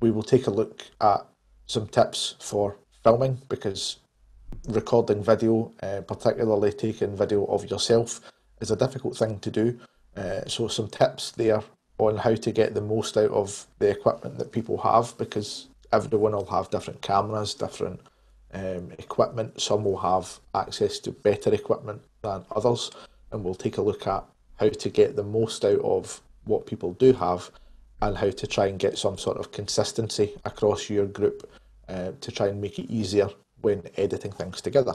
we will take a look at some tips for filming because recording video, uh, particularly taking video of yourself, is a difficult thing to do. Uh, so some tips there on how to get the most out of the equipment that people have because everyone will have different cameras, different um, equipment. Some will have access to better equipment than others, and we'll take a look at how to get the most out of what people do have and how to try and get some sort of consistency across your group uh, to try and make it easier when editing things together.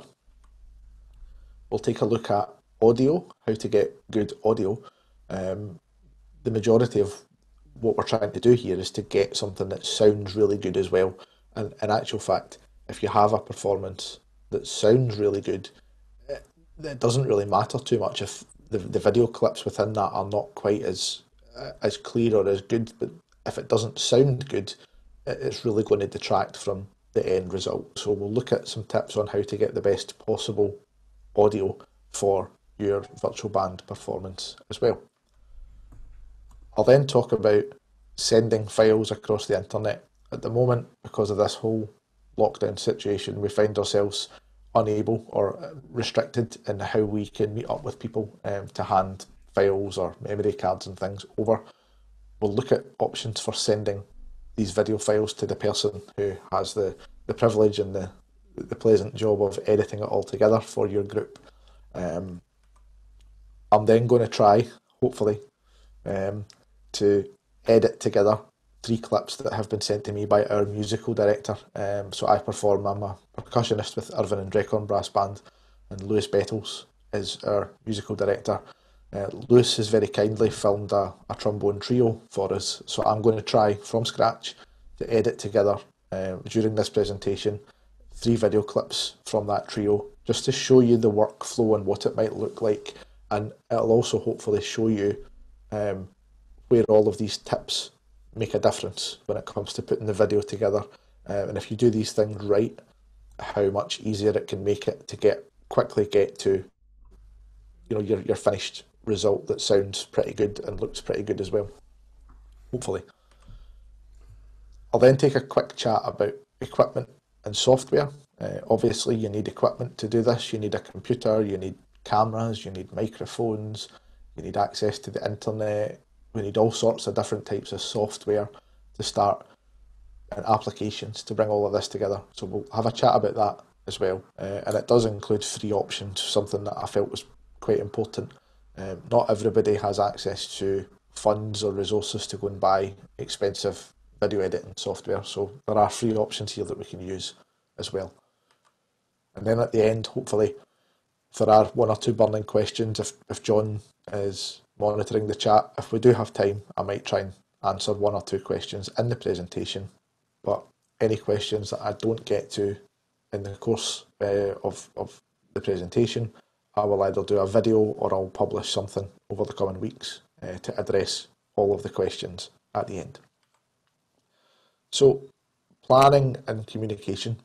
We'll take a look at audio, how to get good audio. Um, the majority of what we're trying to do here is to get something that sounds really good as well. And in actual fact, if you have a performance that sounds really good, it, it doesn't really matter too much if the, the video clips within that are not quite as as clear or as good. But if it doesn't sound good, it's really going to detract from the end result. So we'll look at some tips on how to get the best possible audio for your virtual band performance as well. I'll then talk about sending files across the internet. At the moment, because of this whole lockdown situation, we find ourselves unable or restricted in how we can meet up with people um, to hand files or memory cards and things over. We'll look at options for sending these video files to the person who has the, the privilege and the, the pleasant job of editing it all together for your group. Um, I'm then going to try, hopefully, um, to edit together three clips that have been sent to me by our musical director. Um, so I perform, I'm a percussionist with Irvine and Dreghorn Brass Band, and Lewis Bettles is our musical director. Uh, Lewis has very kindly filmed a, a, trombone trio for us, so I'm going to try from scratch to edit together uh, during this presentation three video clips from that trio just to show you the workflow and what it might look like, and it'll also hopefully show you um, where all of these tips make a difference when it comes to putting the video together. Uh, and if you do these things right, how much easier it can make it to get quickly get to you know your your finished result that sounds pretty good and looks pretty good as well. Hopefully. I'll then take a quick chat about equipment and software. Uh, obviously, you need equipment to do this. You need a computer, you need cameras, you need microphones, you need access to the internet. We need all sorts of different types of software to start and applications to bring all of this together. So we'll have a chat about that as well. Uh, and it does include free options, something that I felt was quite important. Um, not everybody has access to funds or resources to go and buy expensive video editing software. So there are free options here that we can use as well. And then at the end, hopefully, if there are one or two burning questions, if, if John is monitoring the chat, if we do have time, I might try and answer one or two questions in the presentation. But any questions that I don't get to in the course uh, of, of the presentation, I will either do a video or I'll publish something over the coming weeks uh, to address all of the questions at the end. So, planning and communication.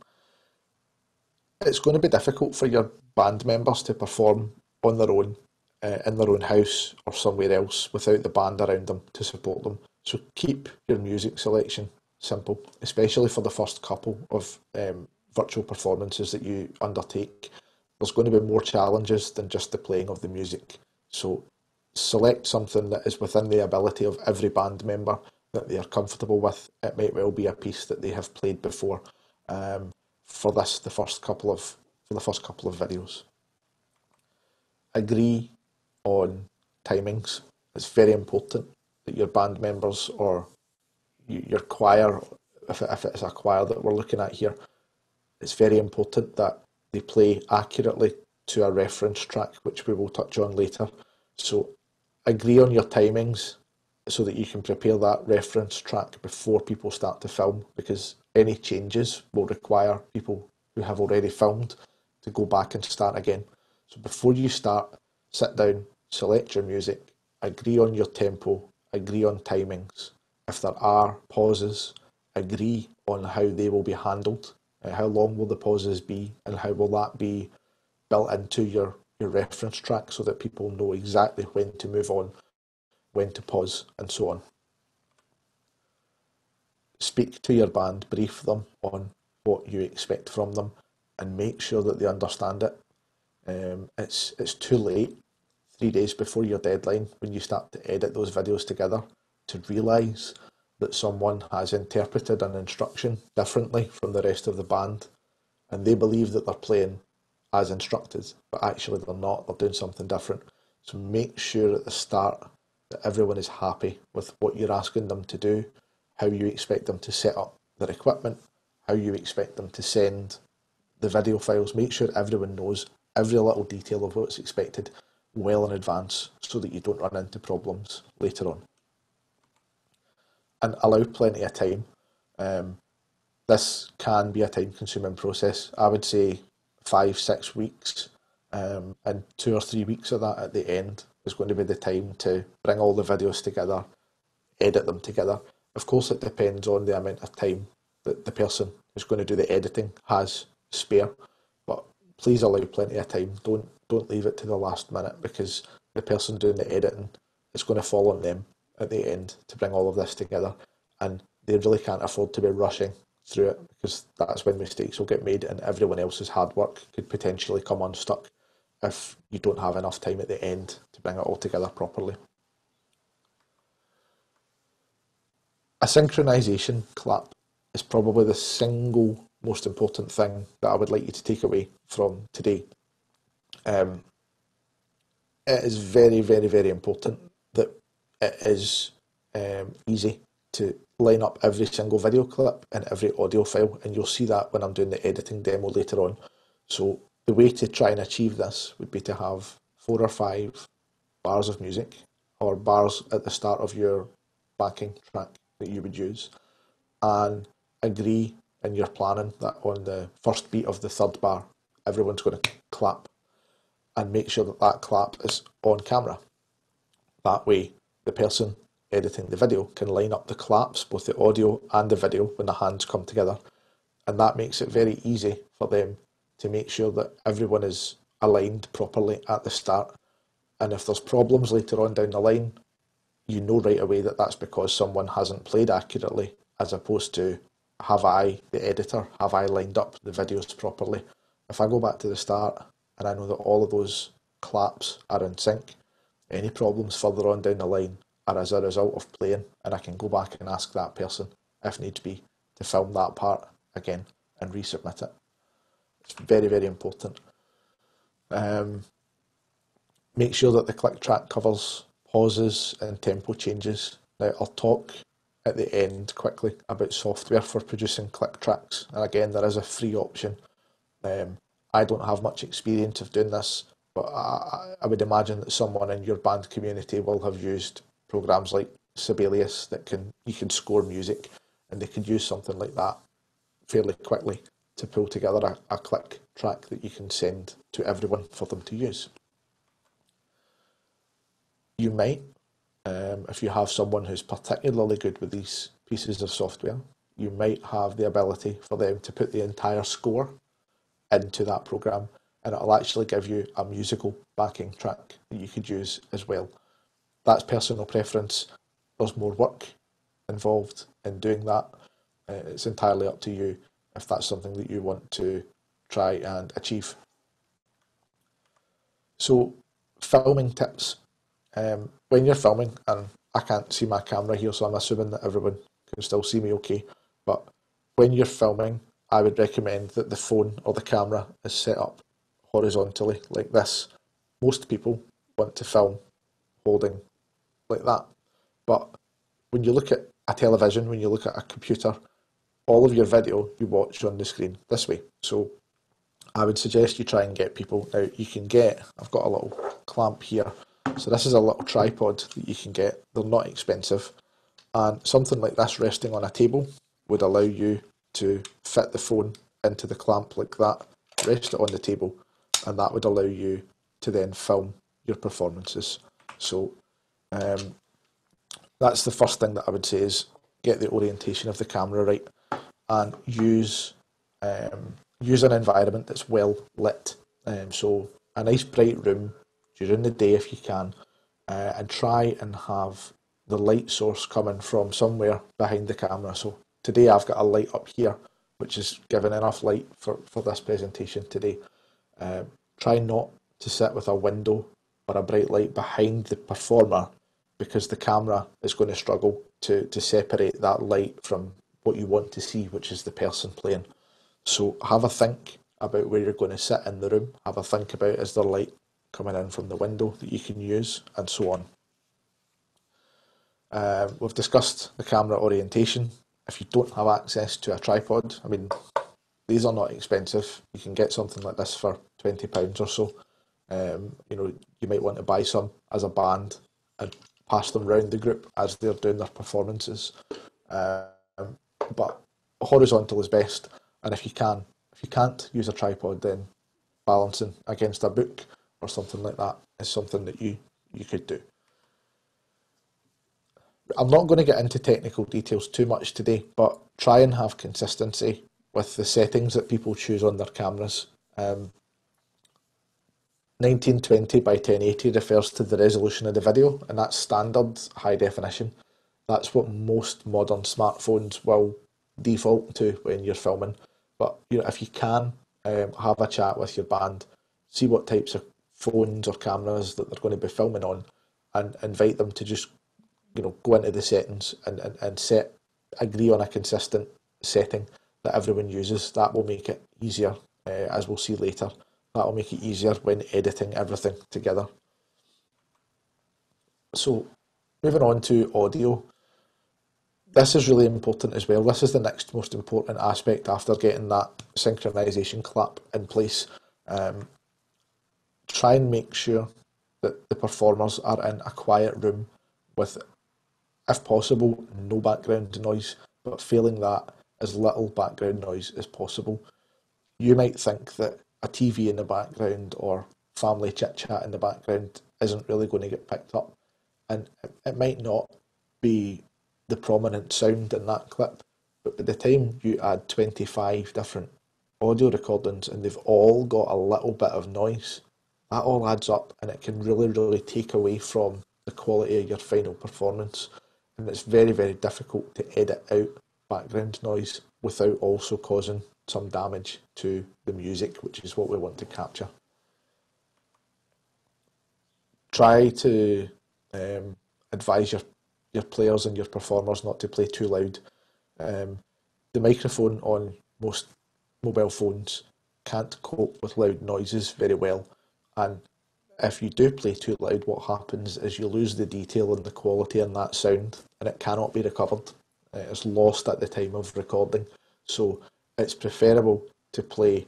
It's going to be difficult for your band members to perform on their own, uh, in their own house or somewhere else without the band around them to support them. So keep your music selection simple, especially for the first couple of um, virtual performances that you undertake there's going to be more challenges than just the playing of the music. So select something that is within the ability of every band member that they are comfortable with. It might well be a piece that they have played before. Um, for this, the first couple of for the first couple of videos. Agree on timings. It's very important that your band members or your choir, if, it's a choir that we're looking at here, it's very important that they play accurately to a reference track, which we will touch on later. So agree on your timings so that you can prepare that reference track before people start to film because any changes will require people who have already filmed to go back and start again. So before you start, sit down, select your music, agree on your tempo, agree on timings. If there are pauses, agree on how they will be handled how long will the pauses be and how will that be built into your, your reference track so that people know exactly when to move on, when to pause and so on. speak to your band, brief them on what you expect from them, and make sure that they understand it. Um, it's it's too late, three days before your deadline, when you start to edit those videos together, to realise that someone has interpreted an instruction differently from the rest of the band, and they believe that they're playing as instructed, but actually they're not. They're doing something different. So make sure at the start that everyone is happy with what you're asking them to do, how you expect them to set up their equipment, how you expect them to send the video files. Make sure everyone knows every little detail of what's expected well in advance so that you don't run into problems later on. And allow plenty of time. Um, this can be a time consuming process. I would say five, six weeks, um, and two or three weeks of that at the end is going to be the time to bring all the videos together, edit them together. Of course, it depends on the amount of time that the person who's going to do the editing has spare, but please allow plenty of time. Don't don't leave it to the last minute because the person doing the editing is going to fall on them at the end to bring all of this together, and they really can't afford to be rushing through it because that's when mistakes will get made and everyone else's hard work could potentially come unstuck if you don't have enough time at the end to bring it all together properly. A synchronization clap is probably the single most important thing that I would like you to take away from today. Um, it is very, very, very important it is um, easy to line up every single video clip and every audio file, and you'll see that when I'm doing the editing demo later on. So the way to try and achieve this would be to have four or five bars of music or bars at the start of your backing track that you would use and agree in your planning that on the first beat of the third bar everyone's going to clap and make sure that that clap is on camera. That way the person editing the video can line up the claps, both the audio and the video, when the hands come together. And that makes it very easy for them to make sure that everyone is aligned properly at the start. And if there's problems later on down the line, you know right away that that's because someone hasn't played accurately, as opposed to have I, the editor, have I lined up the videos properly? If I go back to the start and I know that all of those claps are in sync, any problems further on down the line are as a result of playing, and I can go back and ask that person, if need be, to film that part again and resubmit it. It's very, very important. Um, make sure that the click track covers pauses and tempo changes. Now, I'll talk at the end quickly about software for producing click tracks, and again, there is a free option. Um, I don't have much experience of doing this, but I, I would imagine that someone in your band community will have used programs like Sibelius that can you can score music, and they could use something like that fairly quickly to pull together a, a click track that you can send to everyone for them to use. You might, um, if you have someone who's particularly good with these pieces of software, you might have the ability for them to put the entire score into that program and it'll actually give you a musical backing track that you could use as well that's personal preference. There's more work involved in doing that. Uh, it's entirely up to you if that's something that you want to try and achieve. So, filming tips. Um, when you're filming, and I can't see my camera here, so I'm assuming that everyone can still see me okay. But when you're filming, I would recommend that the phone or the camera is set up horizontally like this. Most people want to film holding like that. But when you look at a television, when you look at a computer, all of your video you watch on the screen this way. So I would suggest you try and get people. Now you can get, I've got a little clamp here. So this is a little tripod that you can get. They're not expensive. And something like this resting on a table would allow you to fit the phone into the clamp like that, rest it on the table, and that would allow you to then film your performances. So um, that's the first thing that I would say is get the orientation of the camera right and use um, use an environment that's well lit. Um, so a nice bright room during the day if you can, uh, and try and have the light source coming from somewhere behind the camera. So today I've got a light up here, which is giving enough light for, for this presentation today. Um, try not to sit with a window or a bright light behind the performer because the camera is going to struggle to, to separate that light from what you want to see, which is the person playing. So have a think about where you're going to sit in the room. Have a think about is there light coming in from the window that you can use, and so on. Uh, we've discussed the camera orientation. If you don't have access to a tripod, I mean, these are not expensive. You can get something like this for twenty pounds or so. Um, you know, you might want to buy some as a band and pass them round the group as they're doing their performances. Um, but horizontal is best, and if you can, if you can't use a tripod, then balancing against a book or something like that is something that you you could do. I'm not going to get into technical details too much today, but try and have consistency with the settings that people choose on their cameras. Um, 1920 by 1080 refers to the resolution of the video, and that's standard high definition. That's what most modern smartphones will default to when you're filming. But you know, if you can um, have a chat with your band, see what types of phones or cameras that they're going to be filming on, and invite them to just you know go into the settings and, and, and set agree on a consistent setting that everyone uses. That will make it easier, uh, as we'll see later That'll make it easier when editing everything together. So, moving on to audio. This is really important as well. This is the next most important aspect after getting that synchronization clap in place. Um, try and make sure that the performers are in a quiet room with, if possible, no background noise, but failing that, as little background noise as possible. You might think that a TV in the background or family chit chat in the background isn't really going to get picked up. And it, might not be the prominent sound in that clip, but by the time you add 25 different audio recordings and they've all got a little bit of noise, that all adds up and it can really, really take away from the quality of your final performance. And it's very, very difficult to edit out background noise without also causing some damage to the music, which is what we want to capture. Try to um, advise your your players and your performers not to play too loud. Um, the microphone on most mobile phones can't cope with loud noises very well, and if you do play too loud, what happens is you lose the detail and the quality in that sound, and it cannot be recovered. It's lost at the time of recording. So it's preferable to play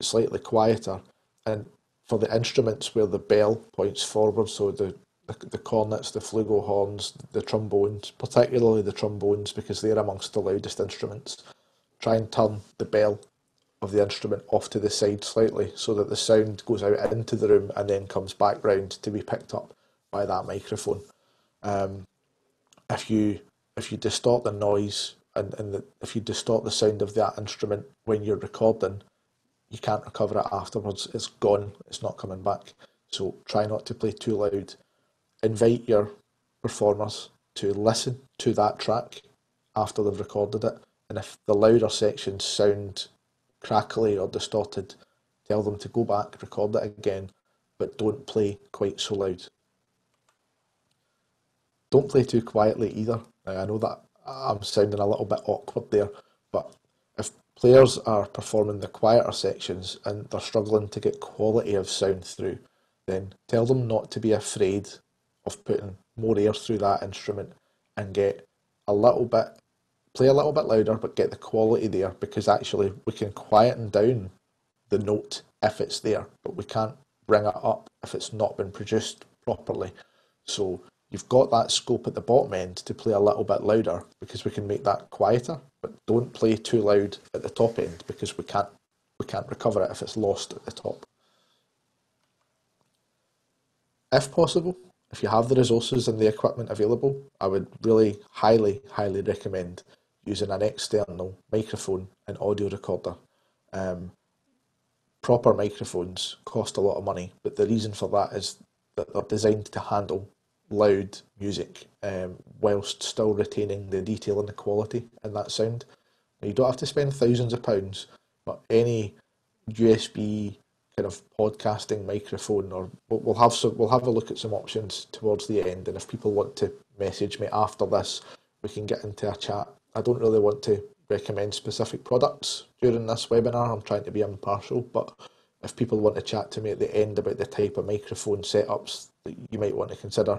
slightly quieter and for the instruments where the bell points forward, so the, the, the cornets, the flugelhorns, the trombones, particularly the trombones because they're amongst the loudest instruments, try and turn the bell of the instrument off to the side slightly so that the sound goes out into the room and then comes back round to be picked up by that microphone. Um, if you if you distort the noise and, and the, if you distort the sound of that instrument when you're recording, you can't recover it afterwards. It's gone. It's not coming back. So try not to play too loud. Invite your performers to listen to that track after they've recorded it. And if the louder sections sound crackly or distorted, tell them to go back, record it again, but don't play quite so loud. Don't play too quietly either. I know that I'm sounding a little bit awkward there, but if players are performing the quieter sections and they're struggling to get quality of sound through, then tell them not to be afraid of putting more air through that instrument and get a little bit, play a little bit louder, but get the quality there because actually we can quieten down the note if it's there, but we can't bring it up if it's not been produced properly. So you've got that scope at the bottom end to play a little bit louder because we can make that quieter, but don't play too loud at the top end because we can't we can't recover it if it's lost at the top. If possible, if you have the resources and the equipment available, I would really highly, highly recommend using an external microphone and audio recorder. Um, proper microphones cost a lot of money, but the reason for that is that they're designed to handle loud music um, whilst still retaining the detail and the quality in that sound. Now, you don't have to spend thousands of pounds, but any USB kind of podcasting microphone, or we'll have some, we'll have a look at some options towards the end. And if people want to message me after this, we can get into a chat. I don't really want to recommend specific products during this webinar. I'm trying to be impartial, but if people want to chat to me at the end about the type of microphone setups that you might want to consider,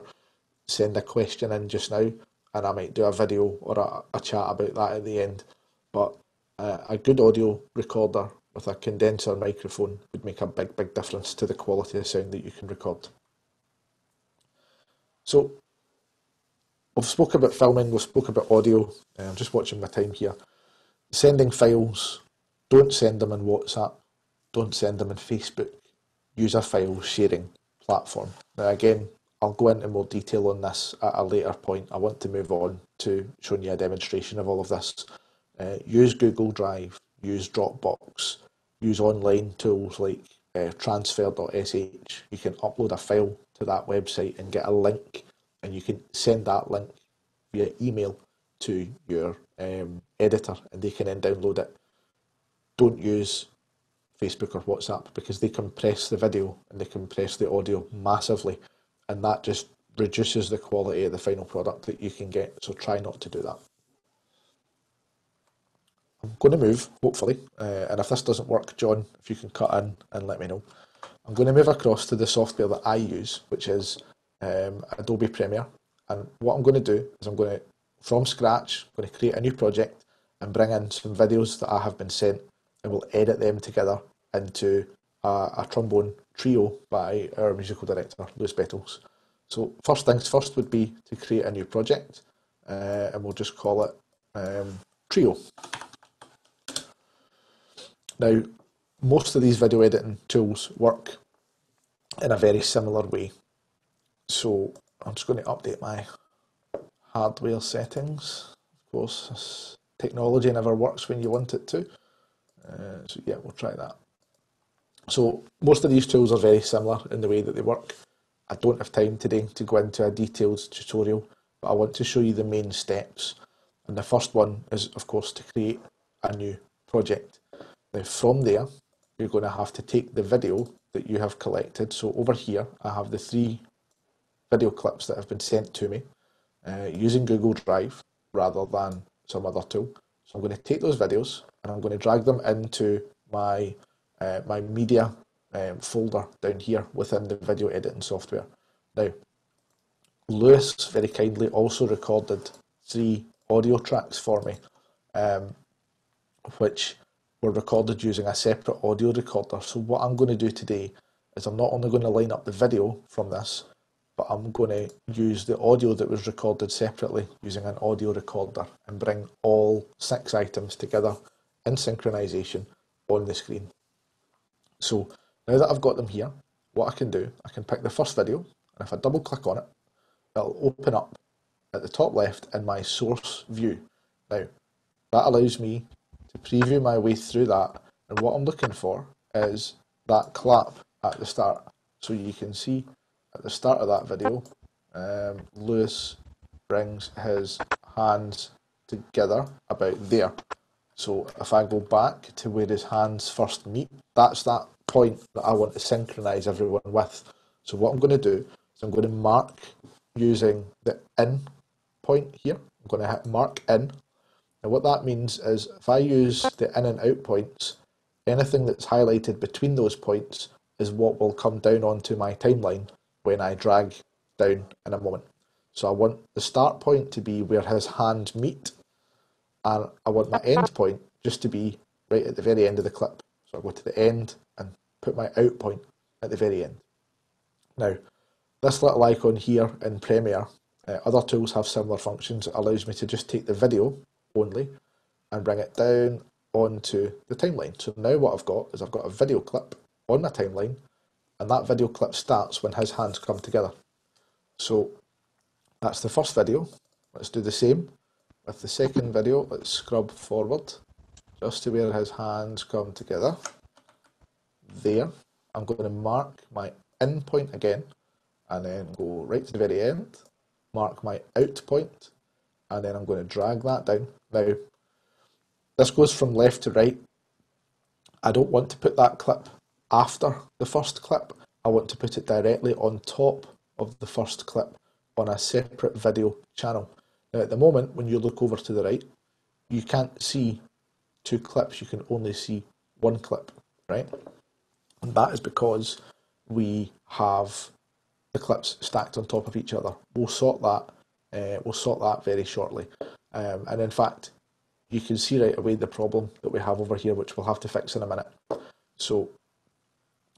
send a question in just now, and I might do a video or a, a chat about that at the end. But uh, a good audio recorder with a condenser microphone would make a big, big difference to the quality of sound that you can record. So we've spoken about filming, we've spoken about audio. I'm just watching my time here. Sending files, don't send them in WhatsApp, don't send them in Facebook. Use a file sharing platform. Now again, I'll go into more detail on this at a later point. I want to move on to showing you a demonstration of all of this. Uh, use Google Drive, use Dropbox, use online tools like uh, transfer.sh. You can upload a file to that website and get a link, and you can send that link via email to your um, editor, and they can then download it. Don't use Facebook or WhatsApp because they compress the video and they compress the audio massively, and that just reduces the quality of the final product that you can get. So try not to do that. I'm going to move, hopefully, uh, and if this doesn't work, John, if you can cut in and let me know. I'm going to move across to the software that I use, which is um, Adobe Premiere. And what I'm going to do is I'm going to, from scratch, I'm going to create a new project and bring in some videos that I have been sent and we'll edit them together into a, a trombone trio by our musical director, Lewis Bettles. So first things first would be to create a new project uh, and we'll just call it um, Trio. Now, most of these video editing tools work in a very similar way. So I'm just going to update my hardware settings. Of course, technology never works when you want it to. Uh, so yeah, we'll try that. So most of these tools are very similar in the way that they work. I don't have time today to go into a detailed tutorial, but I want to show you the main steps. And the first one is, of course, to create a new project. Now from there, you're going to have to take the video that you have collected. So over here, I have the three video clips that have been sent to me uh, using Google Drive rather than some other tool. So I'm going to take those videos and I'm going to drag them into my uh, my media um, folder down here within the video editing software. Now, Lewis very kindly also recorded three audio tracks for me, um, which were recorded using a separate audio recorder. So what I'm going to do today is I'm not only going to line up the video from this, but I'm going to use the audio that was recorded separately using an audio recorder and bring all six items together in synchronization on the screen. So now that I've got them here, what I can do, I can pick the first video, and if I double click on it, it'll open up at the top left in my source view. Now, that allows me to preview my way through that. And what I'm looking for is that clap at the start. So you can see at the start of that video, um, Lewis brings his hands together about there. So if I go back to where his hands first meet, that's that point that I want to synchronize everyone with. So what I'm going to do is I'm going to mark using the in point here. I'm going to hit mark in and what that means is if I use the in and out points, anything that's highlighted between those points is what will come down onto my timeline when I drag down in a moment. So I want the start point to be where his hands meet, and I want my end point just to be right at the very end of the clip. So I go to the end and put my out point at the very end. Now, this little icon here in Premiere, uh, other tools have similar functions. It allows me to just take the video only and bring it down onto the timeline. So now what I've got is I've got a video clip on my timeline and that video clip starts when his hands come together. So that's the first video. Let's do the same with the second video. Let's scrub forward just to where his hands come together. There. I'm going to mark my in point again and then go right to the very end mark my out point, and then I'm going to drag that down. Now, this goes from left to right. I don't want to put that clip after the first clip. I want to put it directly on top of the first clip on a separate video channel. Now at the moment, when you look over to the right, you can't see two clips, you can only see one clip, right? And that is because we have the clips stacked on top of each other. We'll sort that. Uh, we'll sort that very shortly. Um, and in fact, you can see right away the problem that we have over here, which we'll have to fix in a minute. So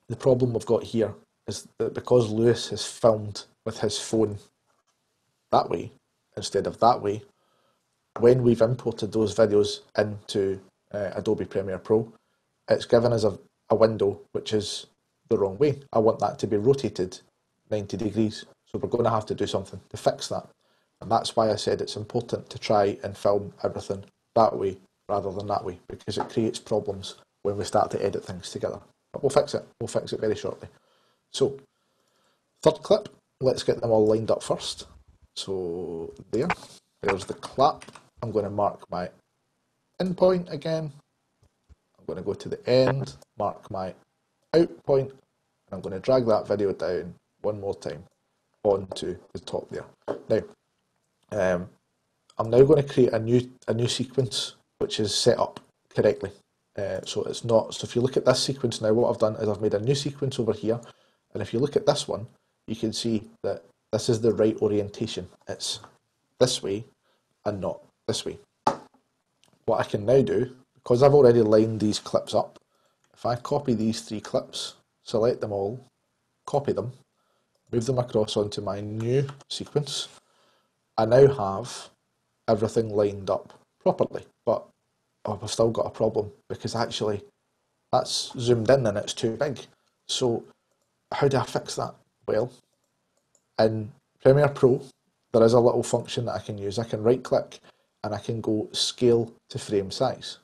the problem we've got here is that because Lewis has filmed with his phone that way instead of that way, when we've imported those videos into uh, Adobe Premiere Pro, it's given us a, a window which is the wrong way. I want that to be rotated 90 degrees. So we're going to have to do something to fix that. And that's why I said it's important to try and film everything that way rather than that way, because it creates problems when we start to edit things together. But we'll fix it. We'll fix it very shortly. So, third clip, let's get them all lined up first. So there, there's the clap. I'm going to mark my in point again. I'm going to go to the end, mark my out point, and I'm going to drag that video down one more time onto the top there. Now, um, I'm now going to create a new a new sequence which is set up correctly. Uh, so it's not. So if you look at this sequence now, what I've done is I've made a new sequence over here, and if you look at this one, you can see that this is the right orientation. It's this way and not this way. What I can now do, because I've already lined these clips up, if I copy these three clips, select them all, copy them, move them across onto my new sequence, I now have everything lined up properly. But oh, I've still got a problem because actually that's zoomed in and it's too big. So how do I fix that? Well, in Premiere Pro, there is a little function that I can use. I can right click and I can go scale to frame size.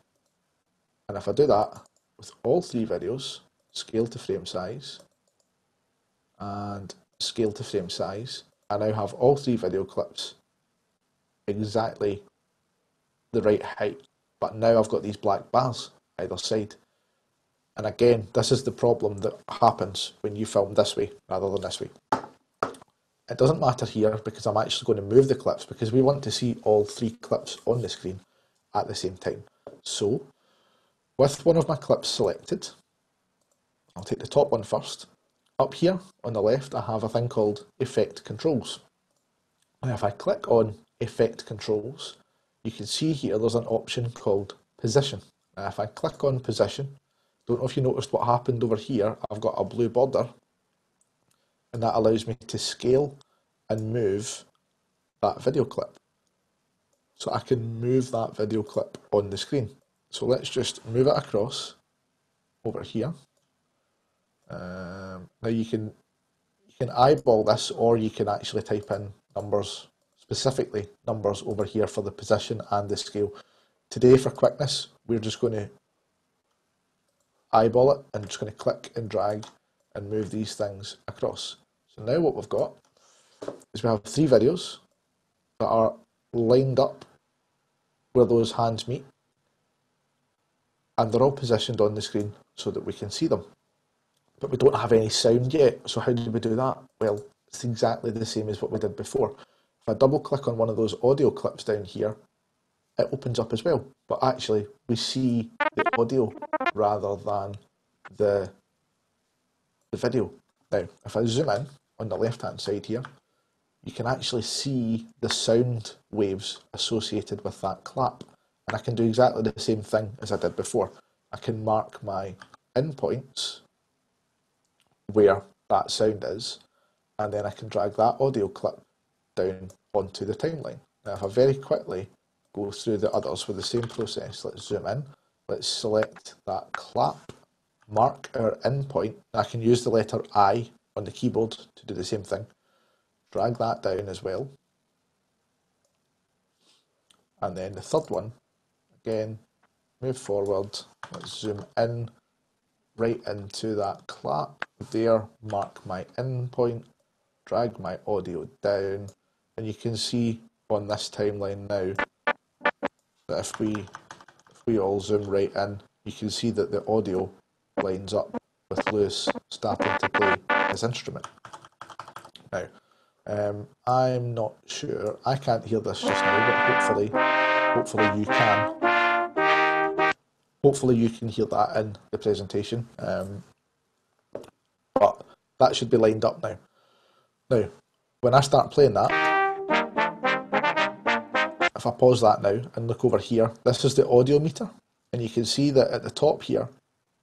And if I do that with all three videos, scale to frame size and scale to frame size, I now have all three video clips exactly the right height. But now I've got these black bars either side. And again, this is the problem that happens when you film this way rather than this way. It doesn't matter here because I'm actually going to move the clips because we want to see all three clips on the screen at the same time. So, with one of my clips selected, I'll take the top one first. Up here on the left, I have a thing called Effect Controls. And if I click on Effect Controls, you can see here there's an option called Position. Now if I click on Position, don't know if you noticed what happened over here, I've got a blue border and that allows me to scale and move that video clip. So I can move that video clip on the screen. So let's just move it across over here. Um, now you can you can eyeball this or you can actually type in numbers, specifically numbers over here for the position and the scale. Today for quickness, we're just going to eyeball it and just going to click and drag and move these things across. So now what we've got is we have three videos that are lined up where those hands meet and they're all positioned on the screen so that we can see them. But we don't have any sound yet, so how do we do that? Well, it's exactly the same as what we did before. If I double click on one of those audio clips down here, it opens up as well. But actually, we see the audio rather than the, the video. Now, if I zoom in, on the left hand side here, you can actually see the sound waves associated with that clap. And I can do exactly the same thing as I did before. I can mark my in points where that sound is, and then I can drag that audio clip down onto the timeline. Now if I very quickly go through the others with the same process, let's zoom in, let's select that clap, mark our in point. I can use the letter I on the keyboard to do the same thing. Drag that down as well. And then the third one, again, move forward, let's zoom in right into that clap there, mark my in point, drag my audio down, And you can see on this timeline now that if we if we all zoom right in, you can see that the audio lines up with Lewis starting to play his instrument. Now, um, I'm not sure. I can't hear this just now, but hopefully, hopefully you can. Hopefully you can hear that in the presentation. Um, but that should be lined up now. Now, when I start playing that, if I pause that now and look over here, this is the audio meter, and you can see that at the top here,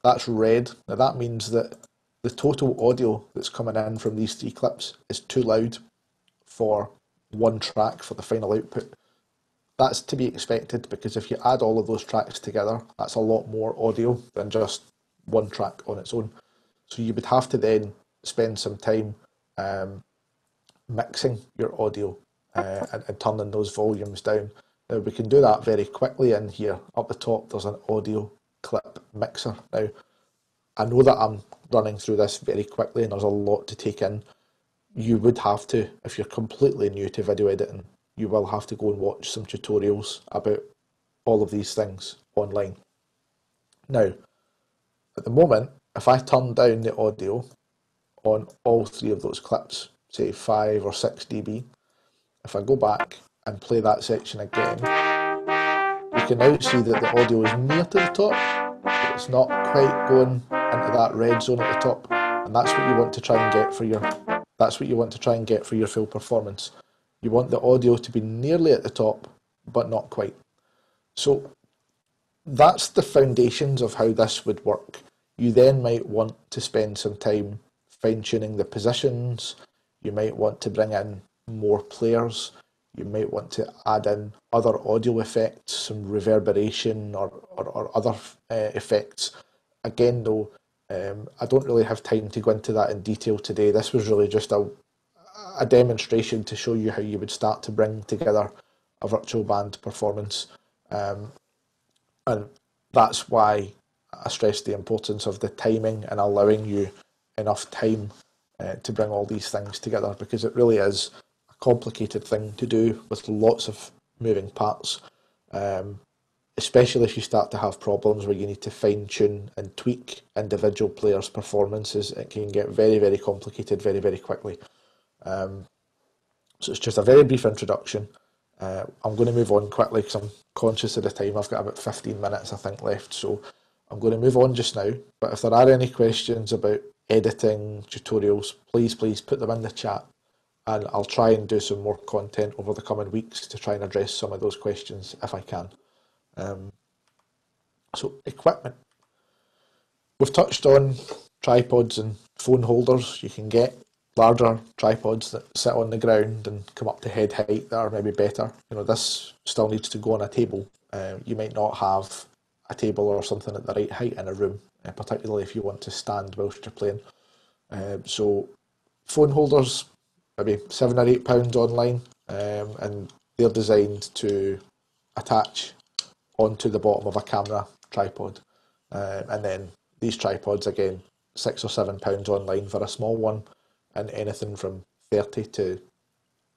that's red. Now that means that the total audio that's coming in from these three clips is too loud for one track for the final output. That's to be expected because if you add all of those tracks together, that's a lot more audio than just one track on its own. So you would have to then spend some time um, mixing your audio uh, and, and turning those volumes down. Now we can do that very quickly in here. Up the top there's an audio clip mixer. Now I know that I'm running through this very quickly and there's a lot to take in. You would have to, if you're completely new to video editing, you will have to go and watch some tutorials about all of these things online. Now, at the moment, if I turn down the audio on all three of those clips, say 5 or 6 dB, if I go back and play that section again, you can now see that the audio is near to the top, but it's not quite going into that red zone at the top, and that's what you want to try and get for your that's what you want to try and get for your full performance. You want the audio to be nearly at the top, but not quite. So that's the foundations of how this would work. You then might want to spend some time fine tuning the positions. You might want to bring in more players. You might want to add in other audio effects, some reverberation or, or, or other uh, effects. Again, though, um, I don't really have time to go into that in detail today. This was really just a, a demonstration to show you how you would start to bring together a virtual band performance. Um, and that's why I stress the importance of the timing and allowing you enough time uh, to bring all these things together because it really is a complicated thing to do with lots of moving parts. Um, especially if you start to have problems where you need to fine tune and tweak individual players' performances, it can get very, very complicated very, very quickly. Um, so it's just a very brief introduction. Uh, I'm going to move on quickly because I'm conscious of the time. I've got about 15 minutes, I think, left. So I'm going to move on just now. But if there are any questions about editing tutorials, please, please put them in the chat. And I'll try and do some more content over the coming weeks to try and address some of those questions if I can. Um, so equipment. We've touched on tripods and phone holders. You can get larger tripods that sit on the ground and come up to head height that are maybe better. You know, this still needs to go on a table. Uh, you might not have a table or something at the right height in a room, uh, particularly if you want to stand whilst you're playing. Uh, so phone holders, maybe seven or eight pounds online, um, and they're designed to attach onto the bottom of a camera tripod. Uh, and then these tripods, again, six or seven pounds online for a small one, and anything from 30 to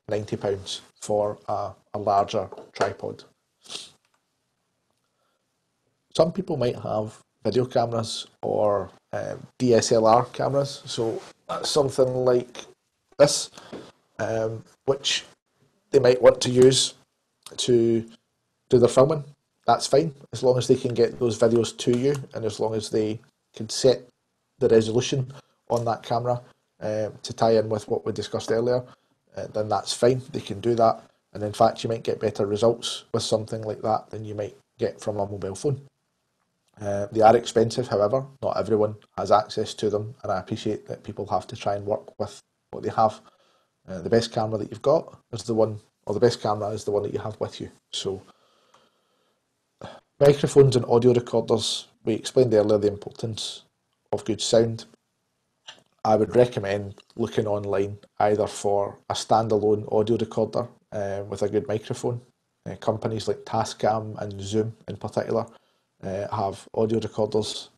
90 pounds for a, a larger tripod. Some people might have video cameras or um, DSLR cameras, so that's something like this, um, which they might want to use to do their filming that's fine as long as they can get those videos to you and as long as they can set the resolution on that camera uh, to tie in with what we discussed earlier, uh, then that's fine. They can do that. And in fact, you might get better results with something like that than you might get from a mobile phone. Uh, they are expensive, however, not everyone has access to them, and I appreciate that people have to try and work with what they have. Uh, the best camera that you've got is the one, or the best camera is the one that you have with you. So Microphones and audio recorders, we explained earlier the importance of good sound. I would recommend looking online either for a standalone audio recorder uh, with a good microphone. Uh, companies like Tascam and Zoom in particular uh, have audio recorders.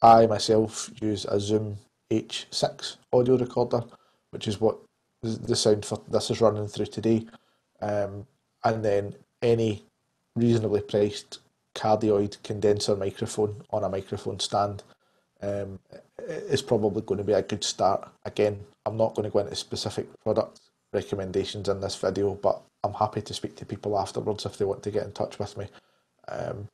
I myself use a Zoom H6 audio recorder, which is what the sound for this is running through today, um, and then any reasonably priced cardioid condenser microphone on a microphone stand um, is probably going to be a good start. Again, I'm not going to go into specific product recommendations in this video, but I'm happy to speak to people afterwards if they want to get in touch with me. Um,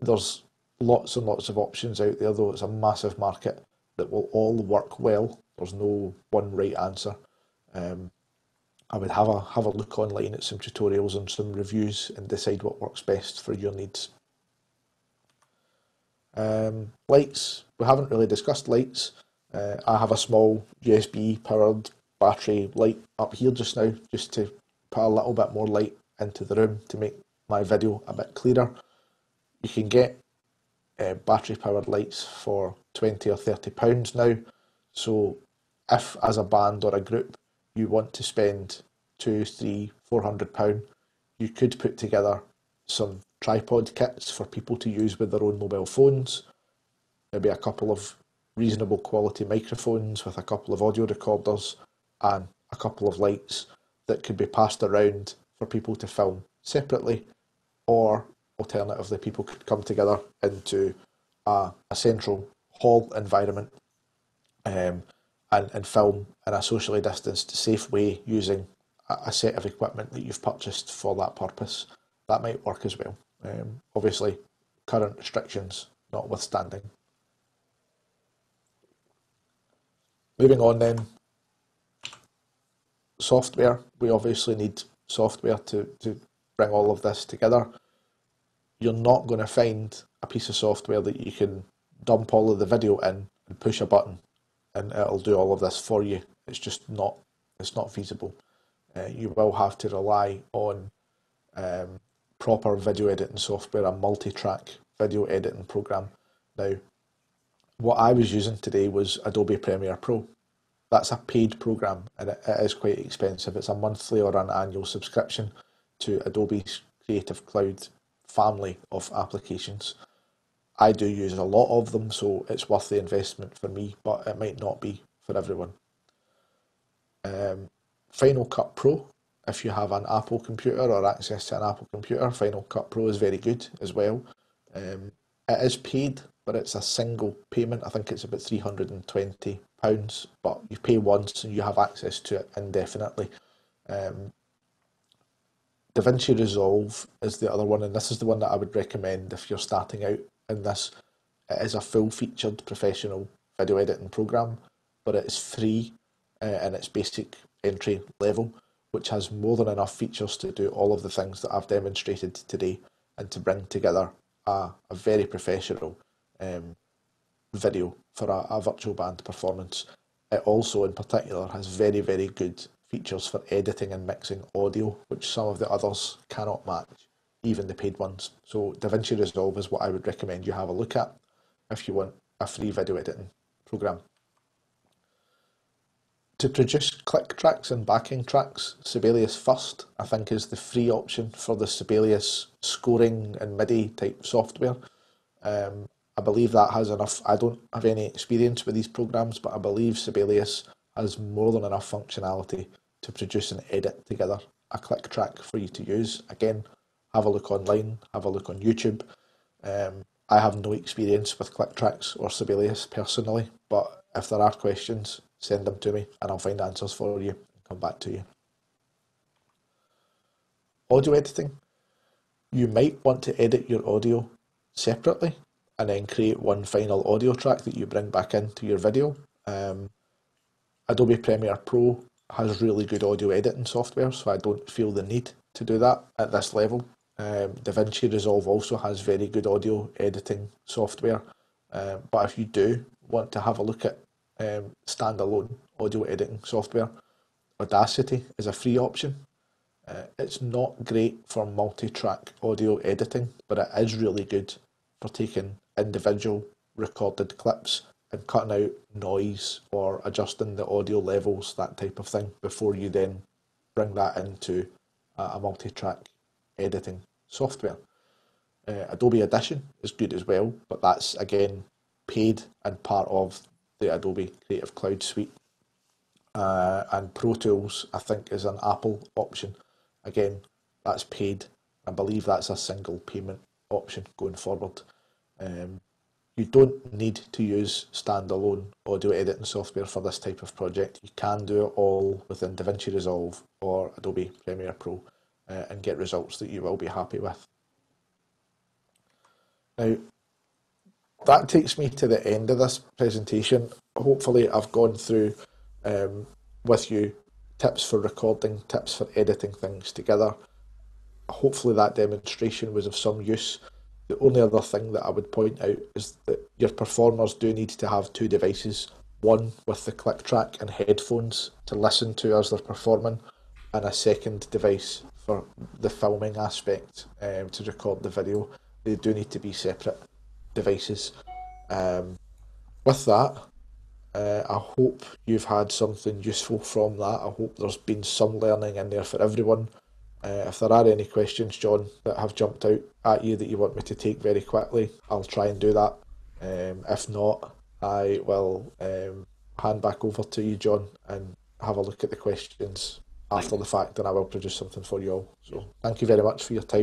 there's lots and lots of options out there, though it's a massive market that will all work well. There's no one right answer. Um, I would have a have a look online at some tutorials and some reviews and decide what works best for your needs. Um, lights, we haven't really discussed lights. Uh, I have a small USB powered battery light up here just now, just to put a little bit more light into the room to make my video a bit clearer. You can get uh, battery powered lights for 20 or 30 pounds now. So if as a band or a group you want to spend two, three, four hundred pound, you could put together some tripod kits for people to use with their own mobile phones. Maybe a couple of reasonable quality microphones with a couple of audio recorders and a couple of lights that could be passed around for people to film separately or alternatively people could come together into a, a central hall environment um, and, and film in a socially distanced, safe way using a, a, set of equipment that you've purchased for that purpose. That might work as well. Um, obviously, current restrictions notwithstanding. Moving on then, software. We obviously need software to, to bring all of this together. You're not going to find a piece of software that you can dump all of the video in and push a button and it'll do all of this for you. It's just not it's not feasible. Uh, you will have to rely on um, proper video editing software, a multi-track video editing program. Now, what I was using today was Adobe Premiere Pro. That's a paid program and it, it is quite expensive. It's a monthly or an annual subscription to Adobe's Creative Cloud family of applications. I do use a lot of them, so it's worth the investment for me, but it might not be for everyone. Um, Final Cut Pro, if you have an Apple computer or access to an Apple computer, Final Cut Pro is very good as well. Um, it is paid, but it's a single payment. I think it's about £320, but you pay once and you have access to it indefinitely. Um, DaVinci Resolve is the other one, and this is the one that I would recommend if you're starting out in this. It is a full featured professional video editing program, but it is free uh, in its basic entry level, which has more than enough features to do all of the things that I've demonstrated today and to bring together a, a very professional um, video for a, a virtual band performance. It also, in particular, has very, very good features for editing and mixing audio, which some of the others cannot match even the paid ones. So DaVinci Resolve is what I would recommend you have a look at if you want a free video editing program. To produce click tracks and backing tracks, Sibelius First, I think, is the free option for the Sibelius scoring and MIDI type software. Um, I believe that has enough. I don't have any experience with these programs, but I believe Sibelius has more than enough functionality to produce and edit together a click track for you to use. Again, have a look online, have a look on YouTube. Um, I have no experience with click tracks or Sibelius personally, but if there are questions, send them to me and I'll find answers for you and come back to you. Audio editing. You might want to edit your audio separately and then create one final audio track that you bring back into your video. Um, Adobe Premiere Pro has really good audio editing software, so I don't feel the need to do that at this level. Um, DaVinci Resolve also has very good audio editing software, um, but if you do want to have a look at um, standalone audio editing software, Audacity is a free option. Uh, it's not great for multi-track audio editing, but it is really good for taking individual recorded clips and cutting out noise or adjusting the audio levels, that type of thing, before you then bring that into a, a multi-track editing software. Uh, Adobe Audition is good as well, but that's again paid and part of the Adobe Creative Cloud suite. uh, and Pro Tools, I think, is an Apple option. Again, that's paid. I believe that's a single payment option going forward. Um, you don't need to use standalone audio editing software for this type of project. You can do it all within DaVinci Resolve or Adobe Premiere Pro uh, and get results that you will be happy with. Now, that takes me to the end of this presentation. Hopefully, I've gone through um, with you tips for recording, tips for editing things together. Hopefully, that demonstration was of some use. The only other thing that I would point out is that your performers do need to have two devices one with the click track and headphones to listen to as they're performing, and a second device for the filming aspect um, to record the video. They do need to be separate devices. Um, with that, uh, I hope you've had something useful from that. I hope there's been some learning in there for everyone. Uh, if there are any questions, John, that have jumped out at you that you want me to take very quickly, I'll try and do that. Um, if not, I will um, hand back over to you, John, and have a look at the questions after the fact, and I will produce something for you all. So, thank you very much for your time.